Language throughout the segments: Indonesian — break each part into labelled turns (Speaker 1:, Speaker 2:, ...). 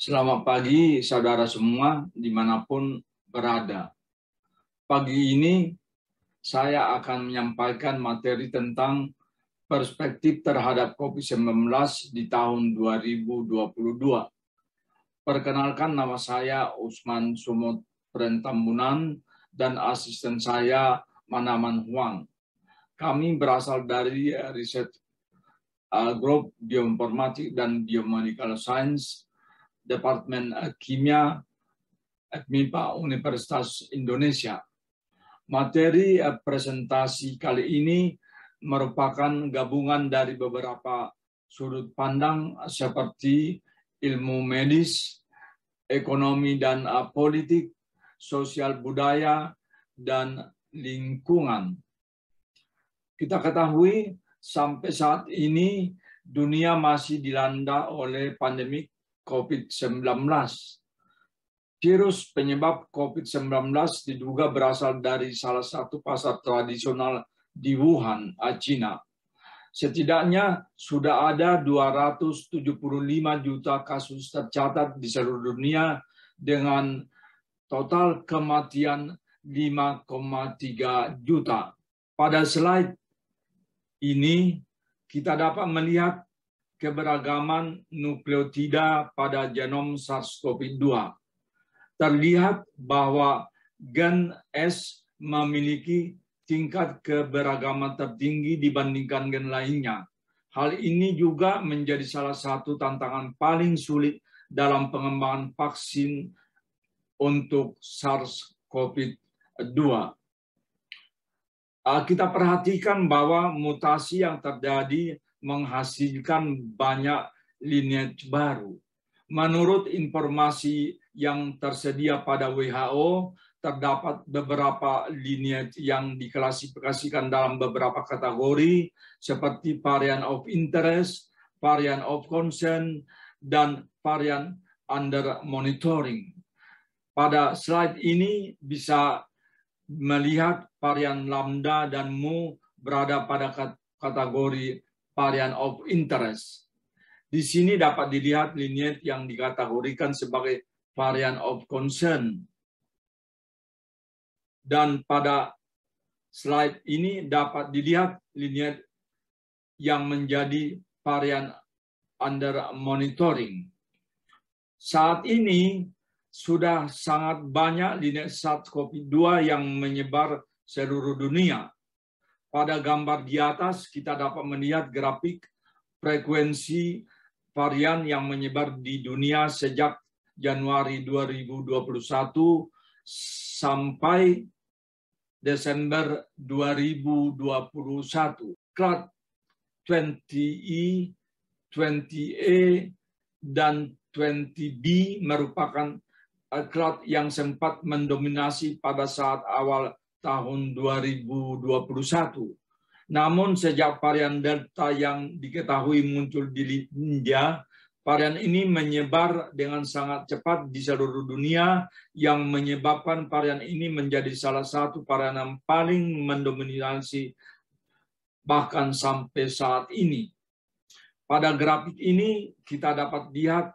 Speaker 1: Selamat pagi saudara semua di mana pun berada. Pagi ini saya akan menyampaikan materi tentang perspektif terhadap COVID-19 di tahun 2022. Perkenalkan nama saya Usman Sumut Perentambunan dan asisten saya Manaman Huang. Kami berasal dari riset uh, grup bioinformatik dan biomedical science Departemen Kimia MIPA Universitas Indonesia. Materi presentasi kali ini merupakan gabungan dari beberapa sudut pandang seperti ilmu medis, ekonomi dan politik, sosial budaya, dan lingkungan. Kita ketahui sampai saat ini dunia masih dilanda oleh pandemi COVID-19. Virus penyebab COVID-19 diduga berasal dari salah satu pasar tradisional di Wuhan, China. Setidaknya sudah ada 275 juta kasus tercatat di seluruh dunia dengan total kematian 5,3 juta. Pada slide ini kita dapat melihat keberagaman nukleotida pada genom SARS-CoV-2. Terlihat bahwa gen S memiliki tingkat keberagaman tertinggi dibandingkan gen lainnya. Hal ini juga menjadi salah satu tantangan paling sulit dalam pengembangan vaksin untuk SARS-CoV-2. Ah, kita perhatikan bahwa mutasi yang terjadi menghasilkan banyak lineage baru. Menurut informasi yang tersedia pada WHO, terdapat beberapa lineage yang diklasifikasikan dalam beberapa kategori seperti varian of interest, varian of concern, dan varian under monitoring. Pada slide ini bisa melihat varian lambda dan mu berada pada kategori varian of interest. Di sini dapat dilihat lineage yang dikategorikan sebagai varian of concern. Dan pada slide ini dapat dilihat lineage yang menjadi varian under monitoring. Saat ini sudah sangat banyak lineage SARS-CoV-2 yang menyebar seluruh dunia pada gambar di atas kita dapat melihat grafik frekuensi varian yang menyebar di dunia sejak Januari 2021 sampai Desember 2021. Clade 20E, 20A, dan 20B merupakan clade yang sempat mendominasi pada saat awal tahun 2021. Namun sejak varian Delta yang diketahui muncul di India, varian ini menyebar dengan sangat cepat di seluruh dunia yang menyebabkan varian ini menjadi salah satu varian yang paling mendominasi bahkan sampai saat ini. Pada grafik ini kita dapat lihat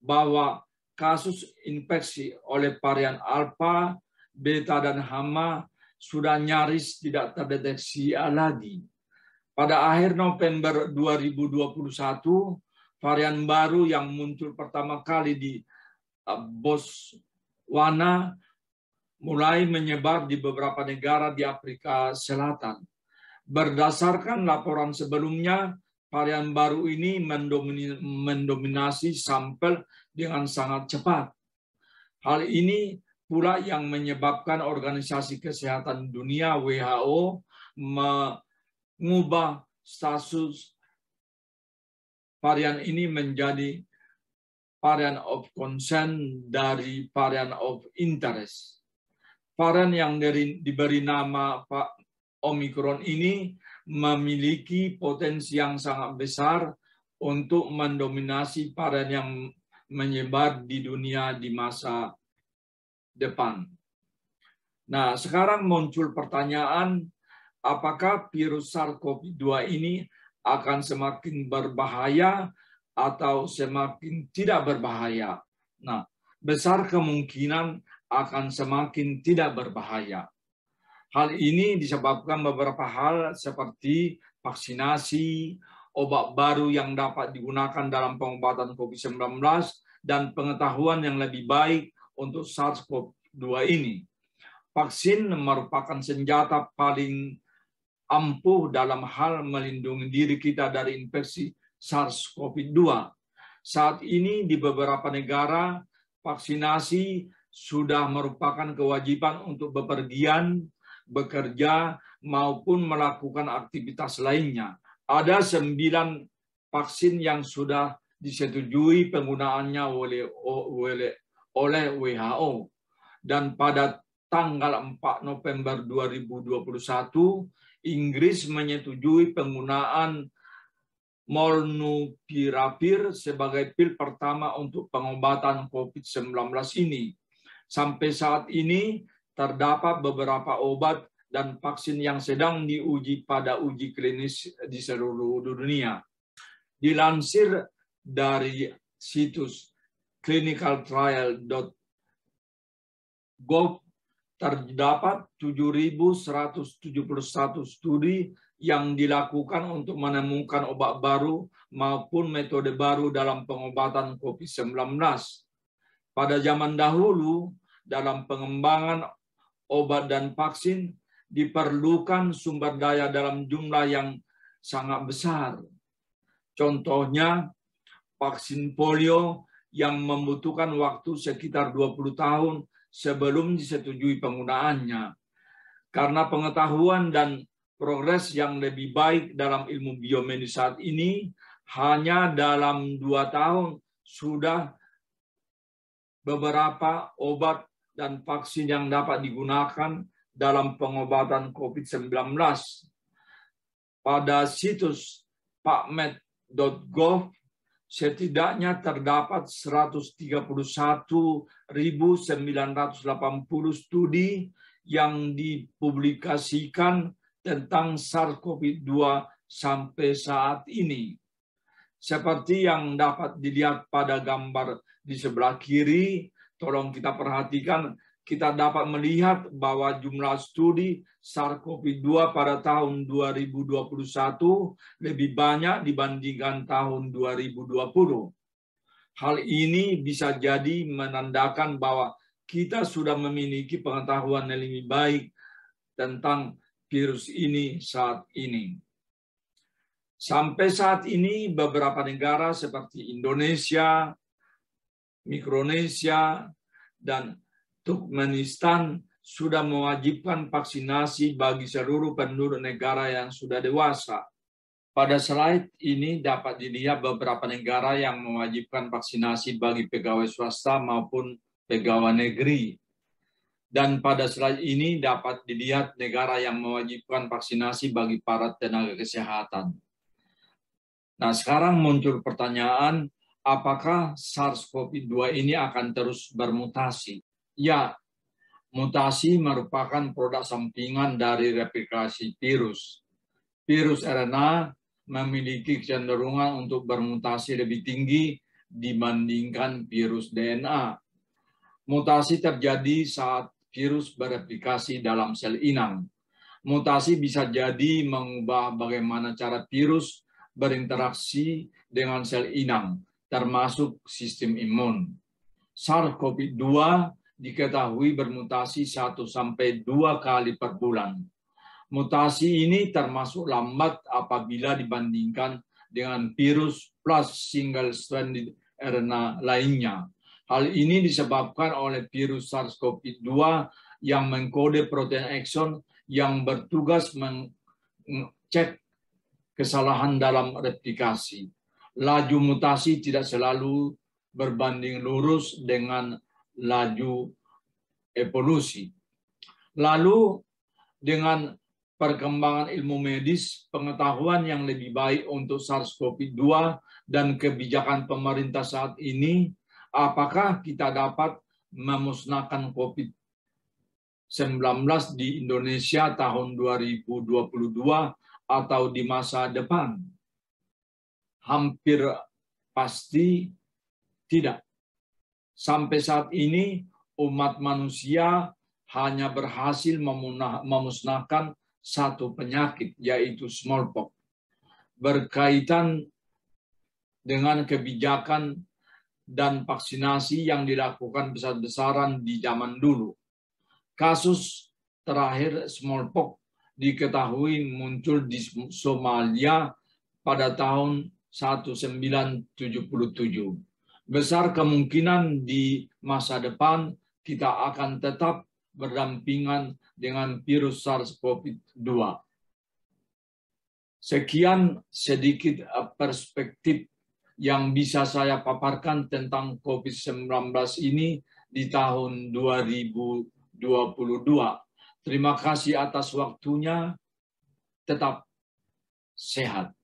Speaker 1: bahwa kasus infeksi oleh varian Alpha beta dan hama sudah nyaris tidak terdeteksi lagi. Pada akhir November 2021, varian baru yang muncul pertama kali di uh, Botswana mulai menyebar di beberapa negara di Afrika Selatan. Berdasarkan laporan sebelumnya, varian baru ini mendominasi sampel dengan sangat cepat. Hal ini pula yang menyebabkan Organisasi Kesehatan Dunia WHO mengubah status varian ini menjadi varian of concern dari varian of interest. Varian yang diberi nama Omicron ini memiliki potensi yang sangat besar untuk mendominasi varian yang menyebar di dunia di masa depan. Nah, sekarang muncul pertanyaan, apakah virus SARS-CoV-2 ini akan semakin berbahaya atau semakin tidak berbahaya. Nah, besar kemungkinan akan semakin tidak berbahaya. Hal ini disebabkan beberapa hal seperti vaksinasi, obat baru yang dapat digunakan dalam pengobatan COVID-19, dan pengetahuan yang lebih baik untuk SARS-CoV-2 ini. Vaksin merupakan senjata paling ampuh dalam hal melindungi diri kita dari infeksi SARS-CoV-2. Saat ini di beberapa negara, vaksinasi sudah merupakan kewajiban untuk bepergian, bekerja, maupun melakukan aktivitas lainnya. Ada sembilan vaksin yang sudah disetujui penggunaannya oleh, oleh WHO. Dan pada tanggal 4 November 2021, Inggris menyetujui penggunaan molnupiravir sebagai pil pertama untuk pengobatan COVID-19 ini. Sampai saat ini terdapat beberapa obat dan vaksin yang sedang diuji pada uji klinis di seluruh dunia. Dilansir dari situs clinicaltrial.gov terdapat 7.171 studi yang dilakukan untuk menemukan obat baru maupun metode baru dalam pengobatan COVID-19. Pada zaman dahulu, dalam pengembangan obat dan vaksin, diperlukan sumber daya dalam jumlah yang sangat besar. Contohnya, vaksin polio yang membutuhkan waktu sekitar 20 tahun sebelum disetujui penggunaannya. Karena pengetahuan dan progres yang lebih baik dalam ilmu biomedis saat ini hanya dalam dua tahun sudah beberapa obat dan vaksin yang dapat digunakan dalam pengobatan COVID-19. Pada situs pakmed.gov setidaknya terdapat 131.980 studi yang dipublikasikan tentang SARS-CoV-2 sampai saat ini. Seperti yang dapat dilihat pada gambar di sebelah kiri, tolong kita perhatikan, kita dapat melihat bahwa jumlah studi SARS-CoV-2 pada tahun 2021 lebih banyak dibandingkan tahun 2020. Hal ini bisa jadi menandakan bahwa kita sudah memiliki pengetahuan yang lebih baik tentang virus ini saat ini. Sampai saat ini beberapa negara seperti Indonesia, Mikronesia, dan Turkmenistan sudah mewajibkan vaksinasi bagi seluruh penduduk negara yang sudah dewasa. Pada slide ini dapat dilihat beberapa negara yang mewajibkan vaksinasi bagi pegawai swasta maupun pegawai negeri. Dan pada slide ini dapat dilihat negara yang mewajibkan vaksinasi bagi para tenaga kesehatan. Nah, sekarang muncul pertanyaan, apakah SARS-CoV-2 ini akan terus bermutasi? Ya, mutasi merupakan produk sampingan dari replikasi virus. Virus RNA memiliki kecenderungan untuk bermutasi lebih tinggi dibandingkan virus DNA. Mutasi terjadi saat virus bereplikasi dalam sel inang. Mutasi bisa jadi mengubah bagaimana cara virus berinteraksi dengan sel inang, termasuk sistem imun. SARS-CoV-2 diketahui bermutasi 1 sampai 2 kali per bulan. Mutasi ini termasuk lambat apabila dibandingkan dengan virus plus single stranded RNA lainnya. Hal ini disebabkan oleh virus SARS-CoV-2 yang mengkode protein exon yang bertugas mengecek kesalahan dalam replikasi. Laju mutasi tidak selalu berbanding lurus dengan laju evolusi. Lalu dengan perkembangan ilmu medis, pengetahuan yang lebih baik untuk SARS-CoV-2 dan kebijakan pemerintah saat ini apakah kita dapat memusnahkan COVID-19 di Indonesia tahun 2022 atau di masa depan. Hampir Pasti tidak. Sampai saat ini umat manusia hanya berhasil memusnahkan satu penyakit, yaitu smallpox. Berkaitan dengan kebijakan dan vaksinasi yang dilakukan besar-besaran di zaman dulu. Kasus terakhir smallpox diketahui muncul di Somalia pada tahun 1977. Besar kemungkinan di masa depan kita akan tetap berdampingan dengan virus SARS-CoV-2. Sekian sedikit perspektif yang bisa saya paparkan tentang COVID-19 ini di tahun 2022. Terima kasih atas waktunya. Tetap sehat.